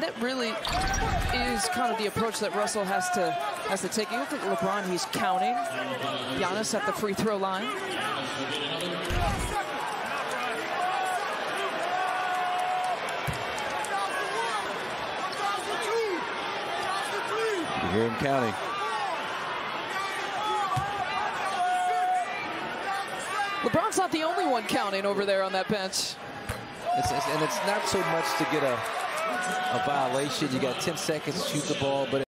And that really is kind of the approach that Russell has to has to take. You look at LeBron, he's counting. Giannis at the free throw line. You hear him counting. LeBron's not the only one counting over there on that bench. It's, it's, and it's not so much to get a, a violation. You got 10 seconds to shoot the ball, but